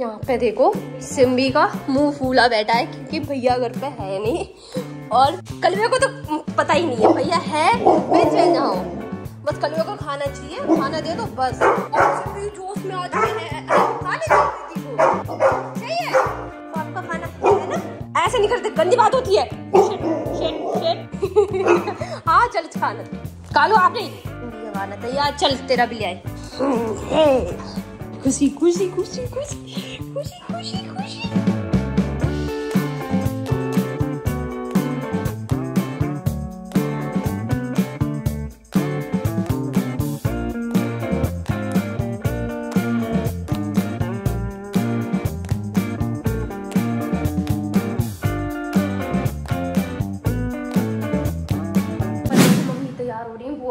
यहाँ पे देखो, सिम्बी का मुँह फूला बैठा है, क्योंकि भैया घर पे है नहीं। और कलवे को तो पता ही नहीं है, भैया है बेच ना? हो बस कलवे को खाना चाहिए, खाना दे दो, बस। जोश में आ चुके हैं चाहिए आपका खाना है ना? ऐसे नहीं करते, गंदी बात होती है। हाँ चल खाना कालो आप नहीं खाना तैयार, चल, तेरा भी आए। खुशी खुशी खुशी खुशी खुशी खुशी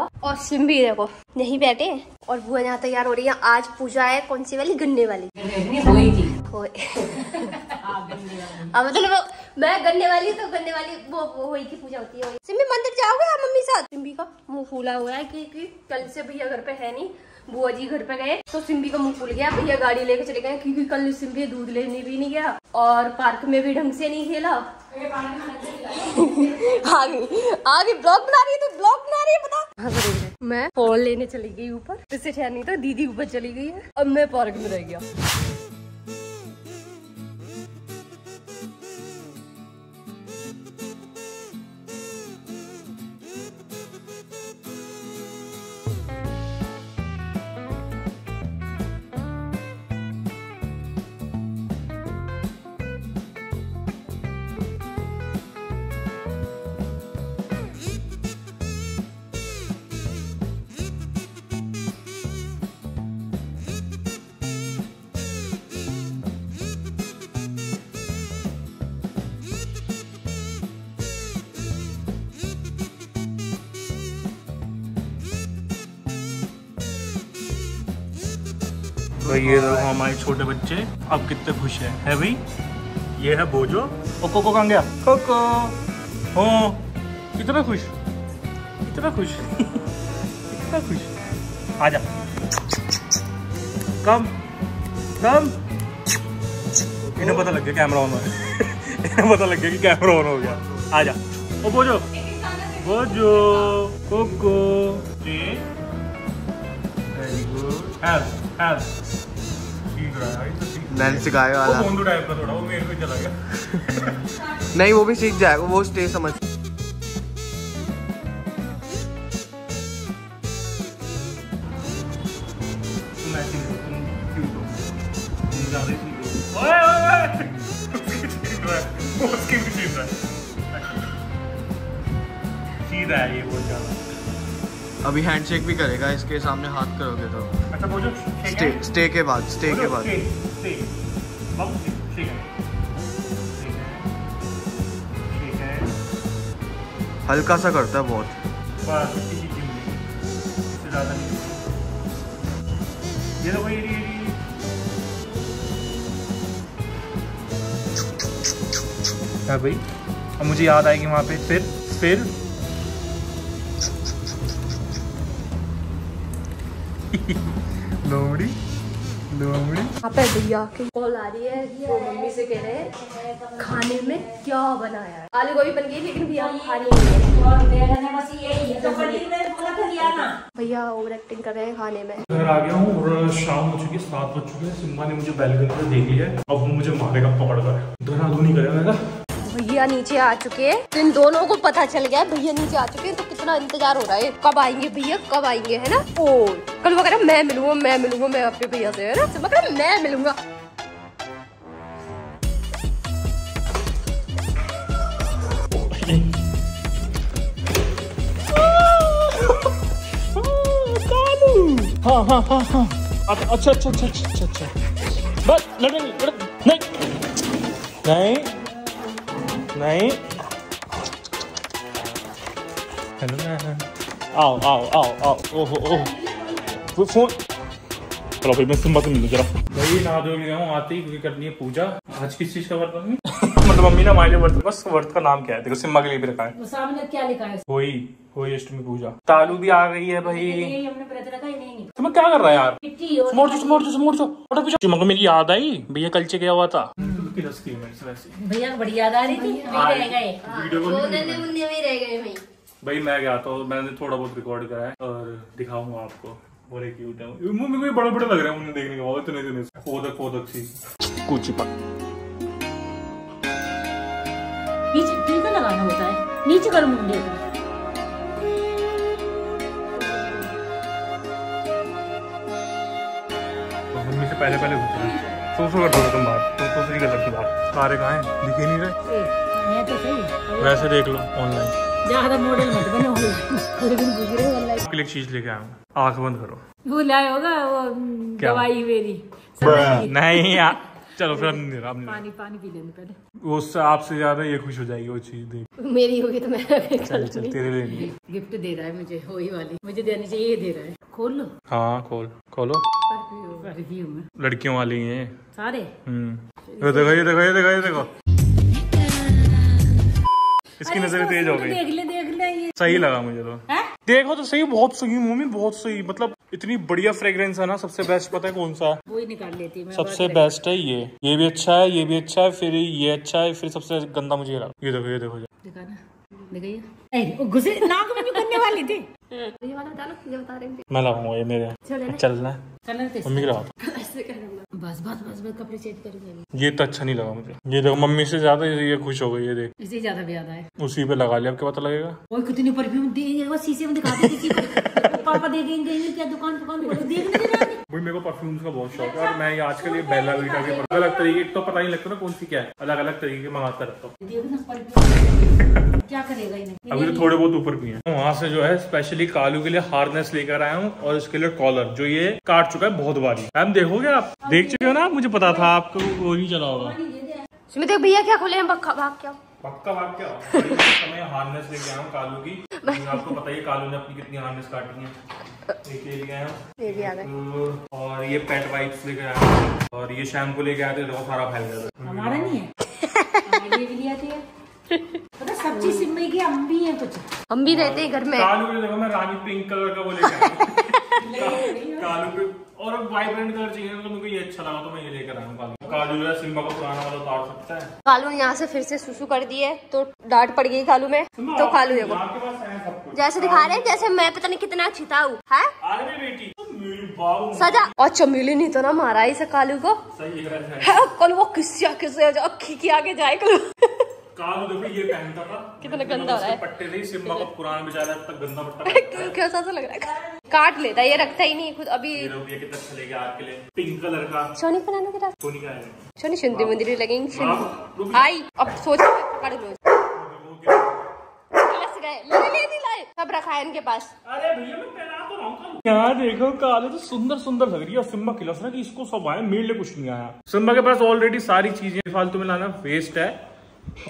खुशी और सिम भी देखो। नहीं बैठे और बुआ यहाँ तैयार हो रही है। आज पूजा है कौन सी वाली? गन्ने वाली। अब मतलब मैं गन्ने वाली तो गन्ने वाली वो वो हुई की पूजा होती है। सिम्बी मंदिर जाओगे आप मम्मी साथ? सिम्बी का मुँह फूला हुआ है क्योंकि कल से भैया घर पे है नहीं। बुआ जी घर पे गए तो सिम्बी का मुँह खुल गया। भैया गाड़ी लेके चले गए, क्योंकि कल सिम्बी दूध लेने भी नहीं गया और पार्क में भी ढंग से नहीं खेला। आगे आगे ब्लॉग बना रही है तो ब्लॉग बना रही है पता मैं फ़ोन लेने चली गई ऊपर। इससे नहीं था दीदी ऊपर चली गई है, अब मैं पार्क में रह गया। तो ये देखो हमारे छोटे बच्चे, अब कितने खुश हैं। है भाई? ये है बोजो। ओ कोको कहाँ गया? कोको। हो। कितना खुश? कितना खुश? कितना खुश? आजा। कम। कम। इन्हें पता लग गया कैमरा ऑन हो इन्हें पता लग गया कि कैमरा ऑन हो गया। आजा। ओ, बोजो। बोजो। कोको। वेरी गुड हेल्प मैंने सिखाया वाला। वो टाइप का थोड़ा वो मेरे पे चला गया। नहीं वो भी सीख जाएगा वो स्टे समझ। सीधा है ये बहुत ज़्यादा। अभी हैंडशेक भी करेगा इसके सामने हाथ करोगे तो। अच्छा वो जो स्टे स्टे के बाद स्टे के बाद। हल्का सा करता है बहुत। ये ये। क्या भाई? अब मुझे याद आएगी वहाँ पे। फिर फिर लोमड़ी लोमड़ी। यहाँ पे भैया की कॉल आ रही है वो मम्मी से कह रहे हैं खाने में क्या बनाया है? आलू गोभी बन गई लेकिन भैया खा नहीं भैया ओवर एक्टिंग कर रहे हैं खाने में। घर आ गया हूँ और शाम हो चुकी है सात बज चुके हैं। सिम्मा ने मुझे बैलकनी में देख लिया है। अब वो मुझे मारेगा पकड़ कर धराधुनी करेगा भैया नीचे आ चुके हैं। तो इन दोनों को पता चल गया, भैया नीचे आ चुके हैं तो कितना इंतज़ार हो रहा है। कब आएँगे भैया? कब आएँगे, है ना? ओ, कल वो कह रहा मैं मिलूँगा मैं मिलूँगा, मैं अपने भैया से, है ना? मैं मैं मिलूँगा। हाँ हाँ हाँ हाँ। अच्छा अच्छा अच्छा अच्छा अच्छा। बस लड़ेंगे नहीं। नहीं। नहीं। हेलो आओ आओ आओ आओ ओहो ओहो। फ़ोन चलो भाई मैं सिम्बा से मिलूं जरा। भाई नहा धो गया हूँ आते ही क्योंकि करनी है पूजा। आज किस चीज़ का वर्त मतलब मम्मी ने हमारे वर्त बस व्रत का नाम क्या है? देखो सिम्बा के लिए भी रखा है। सामने क्या लिखा है? होई होई अष्टमी पूजा। तालू भी आ गई है भाई। हमने रखा ही नहीं नहीं। तुम्हें क्या कर रहा है यार? मोड़ मोड़ मोड़ मेरी याद आई? भैया कल गया हुआ था। भैया को बड़ी याद आ रही थी? वही रह गए वीडियो को वो नहीं मुन्ने में रह गए भाई। भाई मैं गया था मैंने थोड़ा बहुत रिकॉर्ड करा है और दिखाऊँगा आपको। बड़े क्यूट है। मुँह में कोई बड़े बड़े लग रहे हैं उन्हें देखने के बाद इतने इतने से। फोदक फोदक सी कुछ नीचे टीका लगाना होता है। नीचे करो मुंडे का मम्मी से पहले पहले घुस रहे सो सो कर दो तुम बात तुम तो नहीं कर सकती बात। सारे कहाँ हैं? दिख ही नहीं रहे? ए, तो सही। वैसे देख लो ऑनलाइन ज़्यादा मॉडल मत बनो पूरे दिन घूम रहे हो आपके लिए चीज़ लेके आया हूँ। आँख बंद करो। वो लाए होगा वो दवाई मेरी। नहीं यार चलो फिर नहीं दे पानी पानी पी लेने पहले। वो उससे आपसे ज़्यादा ये खुश हो जाएगी वो चीज़ देख। मेरी होगी तो मैं चल चल तेरे लिए गिफ्ट दे रहा है मुझे वही वाली। मुझे देनी चाहिए ये दे रहा है। खोल लो। हाँ खोल। खोलो। परफ्यूम है लड़कियों वाली हैं सारे? हम्म। ये देखो ये देखो ये देखो ये देखो। इसकी नज़र तेज हो गई। देख ले देख ले ये। सही लगा मुझे तो। देखो तो सही बहुत सही मम्मी बहुत सही मतलब इतनी बढ़िया फ्रेग्रेंस है ना सबसे बेस्ट पता है कौन सा? है वो ही निकाल लेती मैं सबसे बेस्ट है ये। ये भी अच्छा है ये भी अच्छा है फिर ये अच्छा है फिर सबसे गंदा मुझे ये लगा। ये देखो ये देखो। दिखाना। वो घुसे नाक में भी करने वाली थी। ये वाला बता लो ये बता रहे थे मैं लगाऊँगा ये मेरे। चलो चलना तो मम्मी के लगा ऐसे कर दूँगा बस बस बस बस कपड़े चेंज कर ये तो अच्छा नहीं लगा मुझे। ये देखो मम्मी से ज़्यादा ये खुश हो गई ये देख। इसे ज़्यादा भी आता है। उसी पे लगा लिया आपके पता लगेगा। और कितनी परफ्यूम शीशे में को पापा देखेंगे कहेंगे क्या दुकान दुकान खोलो? देख नहीं भाई मेरे को परफ्यूम्स का बहुत शौक है। और मैं ये आजकल ये बेला वीटा के अलग अलग तरीके तो पता नहीं लगता ना कौन सी क्या है। अलग अलग तरीके के मंगाता रहता हूँ। क्या करेगा इन्हें? अभी तो थोड़े बहुत ऊपर भी हैं। वहाँ से जो है स्पेशली कालू के लिए हार्नेस लेकर आया हूँ और इसके लिए कॉलर जो ये काट चुका है बहुत बारी। मैम देखोगे आप? देख चुके हो ना मुझे पता था आपको वो नहीं चला होगा। सुमित भैया क्या खोले हैं? भाग क्या? पक्का बात क्या समय हार्नेस लेके आया हूँ कालू की। आपको पता ही कालू ने अपनी कितनी हार्नेस काटी है। एक ये लेके आया हूँ और ये पेट वाइप्स लेके आया और ये शैम्पू लेके आए थे देखो सारा फैल गया था हमारा नहीं है। सब चीज़ सिमई की हम भी हैं कुछ। हम भी रहते हैं घर में। कालू के लिए देखो मैं रानी पिंक कलर का वो लेके कालू और वाइब्रेंट कलर चाहिए तो मेरे को ये अच्छा लगा तो मैं ये लेकर आया हूँ कालू जो है सिम्बा का पुराना वाला उतार सकता है। कालू यहाँ से फिर से सुसु कर दी है तो डांट पड़ गई कालू में तो कालू देखो जैसे दिखा रहे हैं जैसे मैं पता नहीं कितना छिता हूँ है? अरे बेटी सजा। अच्छा मिली नहीं तो ना मारा इसे कालू को। सही है। कल वो किसी किसी अक्खी के आगे जाए कल। कालू देखो ये पहनता था। कितना गंदा हो रहा है। पट्टे नहीं सिम्बा का पुराना बेचारा तक गंदा पट्टा है। कैसा सा लग रहा है? काट लेता ये रखता ही नहीं खुद। अभी ये कितना आपके लिए पिंक कलर का सोनी बनाने के बाद सोनी का है। सोनी सुनती मुंदरी लगेंगी आई अब सोच पकड़ लो। ले ले नहीं लाए। सब रखा है इनके पास। अरे भैया मैं पहना तो रहा हूँ यहाँ देखो कालू तो सुंदर सुंदर लग रही है। सिम्बा खिलस रहा कि इसको सब आए मेरे लिए कुछ नहीं आया। सिम्बा के पास ऑलरेडी सारी चीज़ें फालतू में लाना वेस्ट है।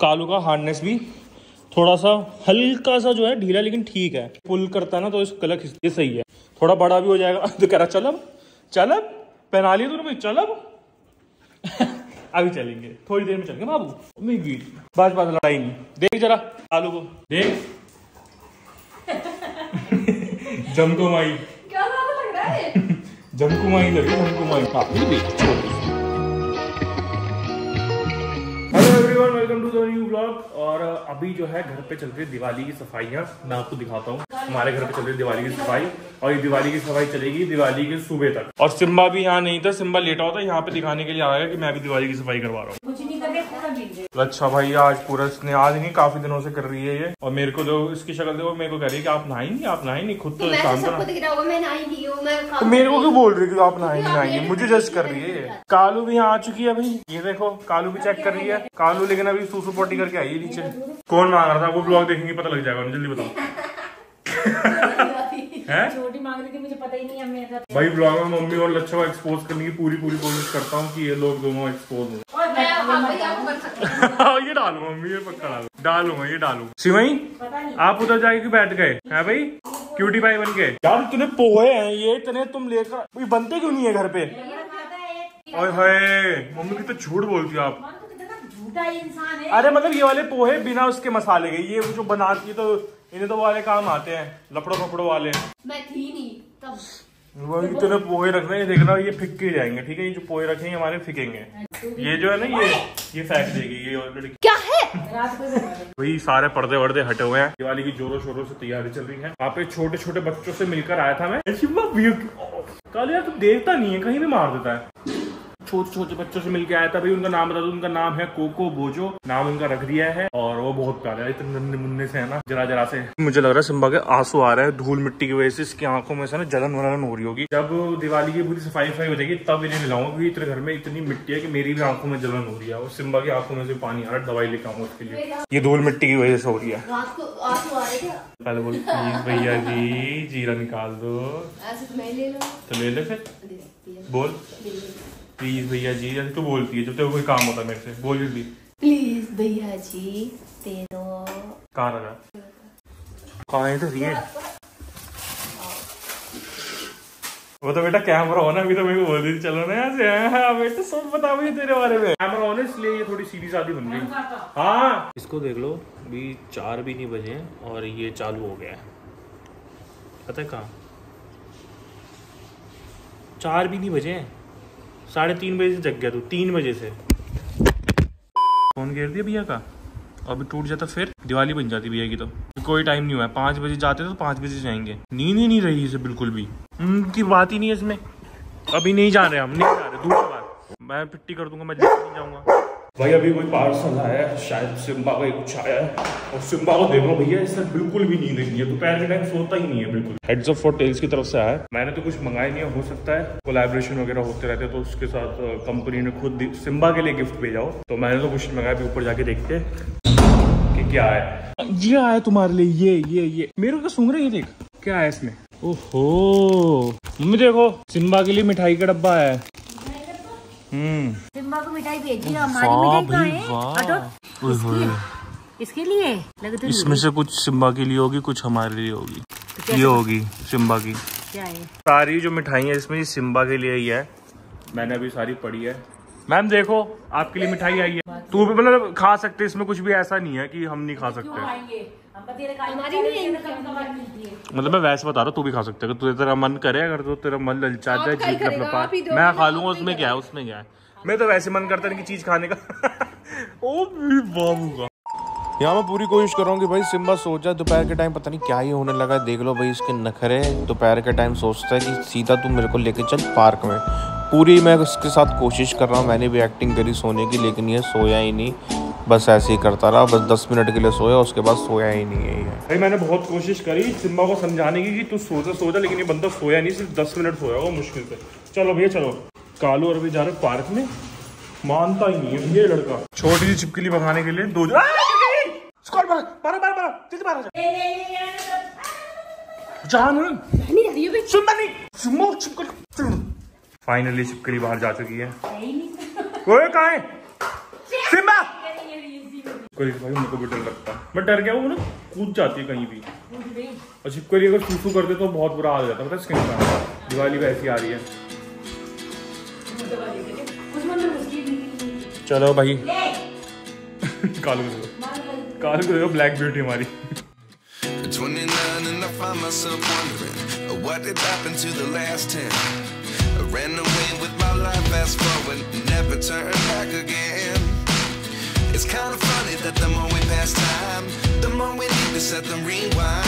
कालू का हार्डनेस भी। थोड़ा सा हल्का सा जो है ढीला लेकिन ठीक है। पुल करता है ना तो इस कलर ये सही है। थोड़ा बड़ा भी हो जाएगा। तो कह रहा चलब चलब पहना लिया तूने भाई चलब अभी चलेंगे। थोड़ी देर में चलेंगे। बाबू मैं गीट बात बात लड़ाई नहीं। देख जरा आलू को। देख। जमको माई। क्या लग रहा है? जमको माई लगी जमको माई। हाँ देख hello everyone welcome to the new blog और अभी जो है घर पे चल रही दिवाली की सफाइयाँ। मैं आपको दिखाता हूँ हमारे घर पे चल रही दिवाली की सफ़ाई। और ये दिवाली की सफ़ाई चलेगी दिवाली के सुबह तक। और सिम्बा भी यहाँ नहीं था सिम्बा लेटा था यहाँ पे दिखाने के लिए आया कि मैं भी दिवाली की सफ़ाई करवा रहा हूँ। नहीं गए अच्छा भाई आज पूरा इसने आज नहीं काफ़ी दिनों से कर रही है ये। और मेरे को जो इसकी शक्ल देखो मेरे को कह रही है कि आप नहाएँगे आप नहाएँगे खुद तो तो काम सबको करा दिख रहा होगा मैं नहाई नहीं मैं तो मेरे को क्यों बोल रही है आप नहाएँगे नहाएँगे मुझे जज कर रही है। ये। कालू भी यहाँ आ चुकी है भाई ये देखो कालू भी चेक कर रही है। कालू लेकिन अभी सूसू पोटी करके आई है नीचे कौन मांग रहा था वो ब्लॉग देखेंगे पता लग जाएगा जल्दी बताओ छोटी मांग रही थी मुझे पता ही नहीं है मेरा भाई ब्लॉग में मम्मी और लच्छा को एक्सपोज करने की पूरी पूरी कोशिश करता हूँ कि ये लोग दोनों एक्सपोज हो और ये डालू मम्मी ये पक्का डालू डालूँगा ये डालू सिवई आप उधर जाके क्यों बैठ गए है भाई क्यूटी पाई बन के यार इतने पोहे हैं ये इतने तुम लेकर बनते क्यों नहीं है घर पे ओए मम्मी की तो झूठ बोलती आप झूठा इंसान है। अरे मतलब ये वाले पोहे बिना उसके मसाले के ये जो बनाती है तो इन्हें तो वाले काम आते हैं लपड़ो पपड़ो वाले। मैं थी नहीं तब। वो इतने पोहे रख रहे हैं देखना ये फिक्के जाएँगे ठीक है? ये जो पोहे रखे हमारे फिकेंगे। ये जो है ना ये ये फेंक देगी ये ऑलरेडी क्या है। वही सारे पर्दे वर्दे हटे हुए हैं। दिवाली की जोरों शोरों से तैयारी चल रही है। वहाँ पे छोटे छोटे बच्चों से मिलकर आया था मैं। कल यार तू देखता नहीं है कहीं भी मार देता है। छोटे छोटे बच्चों से मिलके आया था भाई उनका नाम बता दो उनका नाम है कोको बोजो नाम उनका रख दिया है और वो बहुत प्यारे हैं इतने नन्हे मुन्ने से है ना जरा जरा से मुझे लग रहा है सिम्बा के आँसू आ रहे हैं धूल मिट्टी की वजह से इसकी आँखों में से ना जलन वलन हो रही होगी। जब दिवाली की पूरी सफ़ाई वफाई हो जाएगी तब इन्हें मिलाऊँगा क्योंकि इतने घर में इतनी मिट्टी है कि मेरी भी आँखों में जलन हो रही है और सिम्बा की आँखों में से पानी आ रहा है दवाई लेकर आऊँगा उसके लिए। ये धूल मिट्टी की वजह से हो रही है। पहले बोल प्लीज़ भैया जी जीरा निकाल दो। तो तो ले ले फिर। बोल। प्लीज़ भैया जी जैसे तू बोलती है जब तक कोई काम होता है मेरे से बोल जल्दी। प्लीज़ भैया जी दे दो कहाँ रखा कहाँ है तो ये वो तो बेटा कैमरा हो ना अभी तो मेरे को बोल दी चलो ना यहाँ से हाँ बेटा सब बता मुझे तेरे बारे में। कैमरा हो ना इसलिए ये थोड़ी सीधी सादी बन गई। हाँ। इसको देख लो अभी चार भी नहीं बजे और ये चालू हो गया है। पता है कहाँ? चार भी नहीं बजे हैं? साढ़े तीन बजे से जग गया तू, तीन बजे से। फ़ोन घेर दिया भैया का? और अभी टूट जाता फिर, दिवाली बन जाती भैया की तो। कोई टाइम नहीं हुआ है, पाँच बजे जाते तो पाँच बजे जाएँगे। नींद ही नहीं रही इसे बिल्कुल भी। उनकी बात ही नहीं है इसमें। अभी नहीं जा रहे हम, नहीं जा रहे, दूसरी बार। मैं पिट्टी कर दूँगा, मैं नहीं जाऊँगा। भाई, अभी कोई पार्सल आया है, शायद सिम्बा का कुछ आया है। और सिम्बा को देख लो भैया इससे बिल्कुल भी नींद नहीं है। दोपहर के टाइम सोता ही नहीं है बिल्कुल। हेड्स ऑफ़ फॉर टेल्स की तरफ़ से आया मैंने तो कुछ मंगाया नहीं है, हो सकता है कोलैबोरेशन वगैरह होते रहते तो उसके साथ कंपनी ने खुद सिम्बा के लिए गिफ्ट भेजा हो तो मैंने तो कुछ मंगाया, अभी ऊपर जाके देखते कि क्या है। ये आया तुम्हारे लिए, ये ये ये। मेरे को सूंघ रही है, देख। क्या है इसमें? ओहो। मम्मी देखो, सिम्बा के लिए मिठाई का डब्बा है। सिम्बा को मिठाई भेजी हमारी मिठाई कहाँ है? वाह। हटो। इसके लिए लगे तो इसमें से कुछ सिम्बा के लिए होगी कुछ हमारे लिए होगी। ये होगी सिम्बा की। क्या है? सारी जो मिठाई है इसमें सिम्बा के लिए ही है। मैंने अभी सारी पढ़ी है। मैम देखो आपके लिए मिठाई आई है। तू भी मतलब खा सकते इसमें कुछ भी ऐसा नहीं है कि हम नहीं खा सकते। है मतलब मैं वैसे बता रहा हूँ तू भी खा सकते है। तुझे तेरा मन करे अगर तो तेरा मन ललचा जाए जीत अपना ही दोगे मैं खा लूँगा उसमें क्या है उसमें क्या है? मैं तो वैसे मन करता नहीं कि चीज़ खाने का। ओ बाबू यहाँ मैं पूरी कोशिश कर रहा हूँ कि भाई सिम्बा सो जाए दोपहर के टाइम पता नहीं क्या ही होने लगा है। देख लो भाई इसके नखरे दोपहर के टाइम सोचता है कि सीधा तू मेरे को लेके चल पार्क में। पूरी मैं उसके साथ कोशिश कर रहा हूँ मैंने भी एक्टिंग करी सोने की लेकिन ये सोया ही नहीं। बस ऐसे ही करता रहा बस दस मिनट के लिए सोया उसके बाद सोया ही नहीं है ये। भाई मैंने बहुत कोशिश करी सिम्बा को समझाने की कि तू सो जा सो जा लेकिन ये बंदा सोया नहीं सिर्फ़ दस मिनट सोया होगा मुश्किल से। चलो भैया चलो। कालू और अभी जा रहे पार्क में। मानता ही नहीं है ये लड़का। छोटी सी छिपकली भगाने के लिए दो फाइनली छिपकली बाहर जा चुकी है। ओए कहाँ है? कोई भाई मेरे को भी डर लगता है मैं डर गया वो ना कूद जाती है कहीं भी और छिपकली अगर सूसू कर दे तो बहुत बुरा हाल जाता है पता है इसके दिवाली भी ऐसी आ रही है चलो भाई कालू को कालू को दो ब्लैक ब्यूटी हमारी 29 and I find myself wondering uh, what did happen to the last 10. I ran away with my life, fast forward, never turn back again. It's kind of funny that the more we pass time, the more we need to set them rewind.